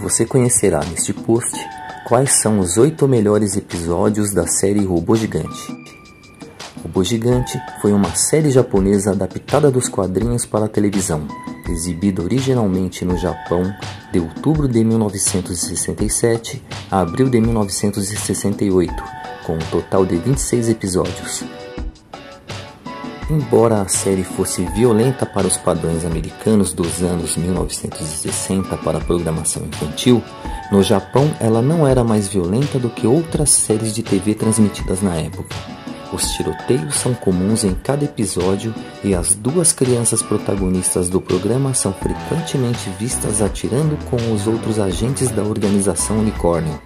Você conhecerá neste post quais são os oito melhores episódios da série Robô Gigante. Robô Gigante foi uma série japonesa adaptada dos quadrinhos para a televisão, exibida originalmente no Japão de outubro de 1967 a abril de 1968, com um total de 26 episódios. Embora a série fosse violenta para os padrões americanos dos anos 1960 para a programação infantil, no Japão ela não era mais violenta do que outras séries de TV transmitidas na época. Os tiroteios são comuns em cada episódio e as duas crianças protagonistas do programa são frequentemente vistas atirando com os outros agentes da organização Unicórnio.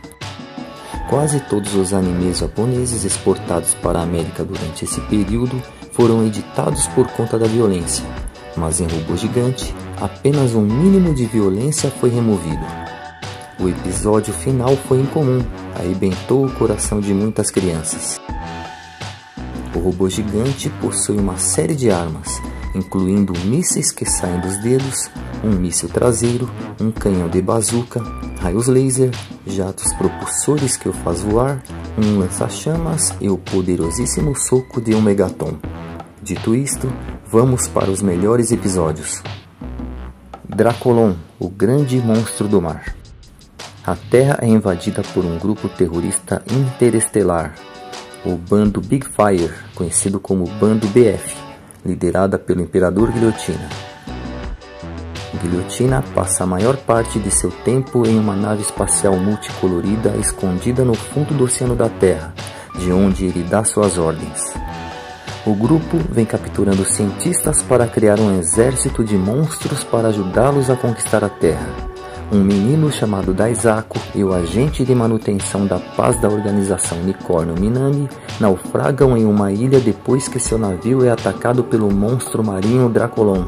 Quase todos os animes japoneses exportados para a América durante esse período foram editados por conta da violência, mas em Robô Gigante, apenas um mínimo de violência foi removido. O episódio final foi incomum, arrebentou o coração de muitas crianças. O robô gigante possui uma série de armas, incluindo mísseis que saem dos dedos, um míssil traseiro, um canhão de bazuca, raios laser, jatos propulsores que o faz voar, um lança-chamas e o poderosíssimo soco de um megaton. Dito isto, vamos para os melhores episódios. Dracolon, o grande monstro do mar. A Terra é invadida por um grupo terrorista interestelar, o Bando Big Fire, conhecido como Bando BF, liderada pelo Imperador Guilhotina. Guilhotina passa a maior parte de seu tempo em uma nave espacial multicolorida escondida no fundo do oceano da Terra, de onde ele dá suas ordens. O grupo vem capturando cientistas para criar um exército de monstros para ajudá-los a conquistar a Terra. Um menino chamado Daisako e o agente de manutenção da paz da organização Unicórnio Minami naufragam em uma ilha depois que seu navio é atacado pelo monstro marinho Dracolon.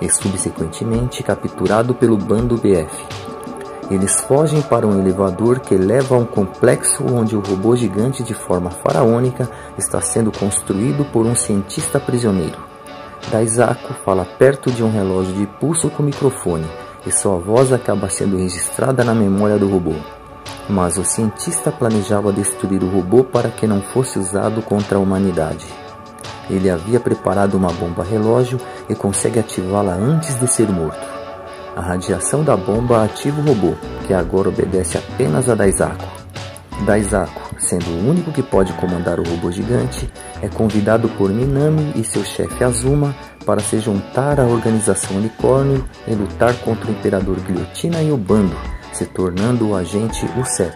E subsequentemente capturado pelo bando BF. Eles fogem para um elevador que leva a um complexo onde o robô gigante de forma faraônica está sendo construído por um cientista prisioneiro. Daisako fala perto de um relógio de pulso com microfone e sua voz acaba sendo registrada na memória do robô. Mas o cientista planejava destruir o robô para que não fosse usado contra a humanidade. Ele havia preparado uma bomba relógio e consegue ativá-la antes de ser morto. A radiação da bomba ativa o robô, que agora obedece apenas a Daisako. Daisako, sendo o único que pode comandar o robô gigante, é convidado por Minami e seu chefe Azuma para se juntar à organização Unicórnio e lutar contra o Imperador Guilhotina e o Bando, se tornando o agente U-7.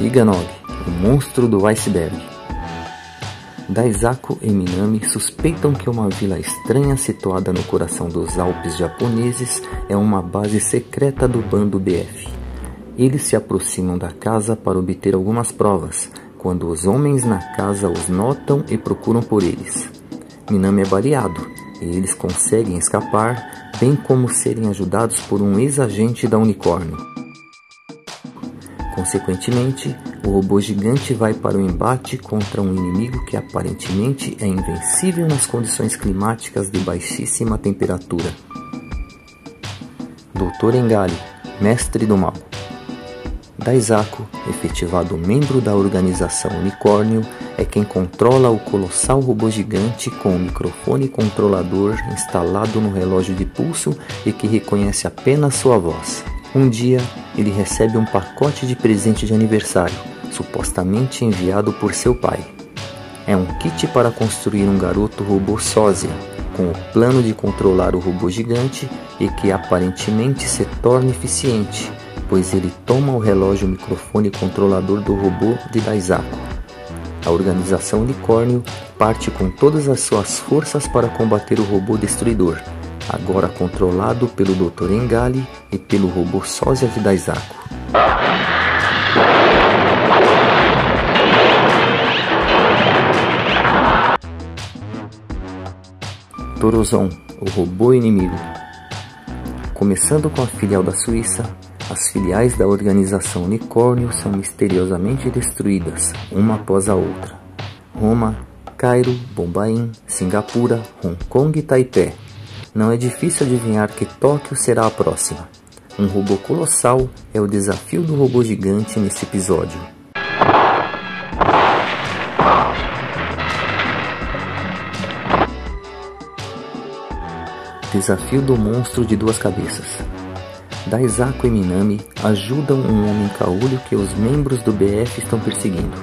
Iganog, o monstro do iceberg. Daisako e Minami suspeitam que uma vila estranha situada no coração dos Alpes japoneses é uma base secreta do bando BF. Eles se aproximam da casa para obter algumas provas, quando os homens na casa os notam e procuram por eles. Minami é baleado e eles conseguem escapar, bem como serem ajudados por um ex-agente da Unicórnio. Consequentemente, o robô gigante vai para o embate contra um inimigo que aparentemente é invencível nas condições climáticas de baixíssima temperatura. Dr. Engali, mestre do mal. Daisako, efetivado membro da organização Unicórnio, é quem controla o colossal robô gigante com o microfone controlador instalado no relógio de pulso e que reconhece apenas sua voz. Um dia, ele recebe um pacote de presente de aniversário, supostamente enviado por seu pai. É um kit para construir um garoto robô sósia, com o plano de controlar o robô gigante e que aparentemente se torna eficiente, pois ele toma o relógio microfone controlador do robô de Daisako. A organização Unicórnio parte com todas as suas forças para combater o robô destruidor, agora controlado pelo Dr. Engali e pelo robô sósia de Daisako. Torozon, o robô inimigo. Começando com a filial da Suíça, as filiais da organização Unicórnio são misteriosamente destruídas, uma após a outra. Roma, Cairo, Bombaim, Singapura, Hong Kong e Taipei. Não é difícil adivinhar que Tóquio será a próxima. Um robô colossal é o desafio do robô gigante nesse episódio. Desafio do monstro de duas cabeças. Daisaku e Minami ajudam um homem caolho que os membros do BF estão perseguindo.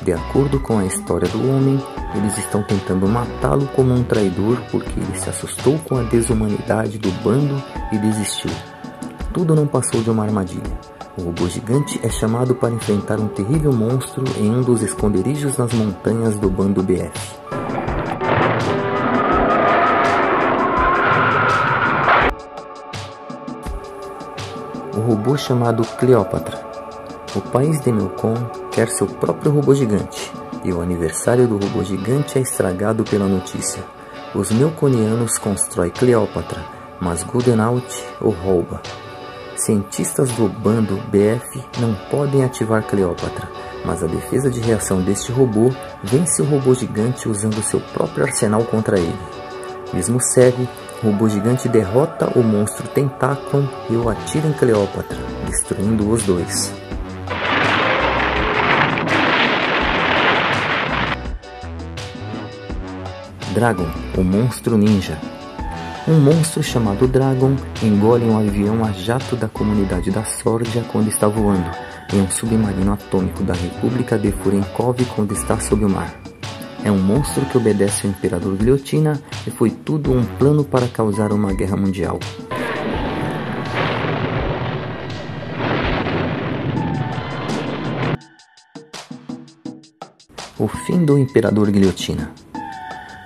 De acordo com a história do homem, eles estão tentando matá-lo como um traidor porque ele se assustou com a desumanidade do bando e desistiu. Tudo não passou de uma armadilha. O robô gigante é chamado para enfrentar um terrível monstro em um dos esconderijos nas montanhas do bando BF. o robô chamado Cleópatra. O país de Melkon quer seu próprio robô gigante, e o aniversário do robô gigante é estragado pela notícia. Os melconianos constroem Cleópatra, mas Goldenaut o rouba. Cientistas do bando BF não podem ativar Cleópatra, mas a defesa de reação deste robô vence o robô gigante usando seu próprio arsenal contra ele. Mesmo cego, o robô gigante derrota o monstro Tentacle e o atira em Cleópatra, destruindo os dois. Dragon, o monstro ninja. Um monstro chamado Dragon engole um avião a jato da comunidade da Sordia quando está voando, e um submarino atômico da República de Furenkov quando está sob o mar. É um monstro que obedece ao Imperador Guilhotina e foi tudo um plano para causar uma guerra mundial. O fim do Imperador Guilhotina.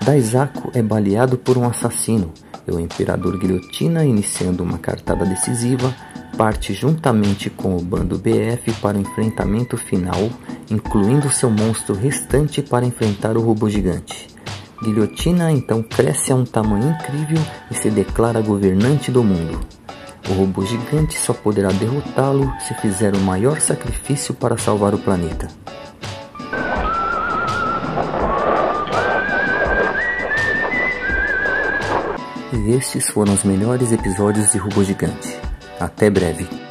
Daisaku é baleado por um assassino e o Imperador Guilhotina, iniciando uma cartada decisiva, parte juntamente com o bando BF para o enfrentamento final incluindo seu monstro restante para enfrentar o robô gigante. Guilhotina então cresce a um tamanho incrível e se declara governante do mundo. O robô gigante só poderá derrotá-lo se fizer o maior sacrifício para salvar o planeta. E estes foram os melhores episódios de Robô Gigante. Até breve.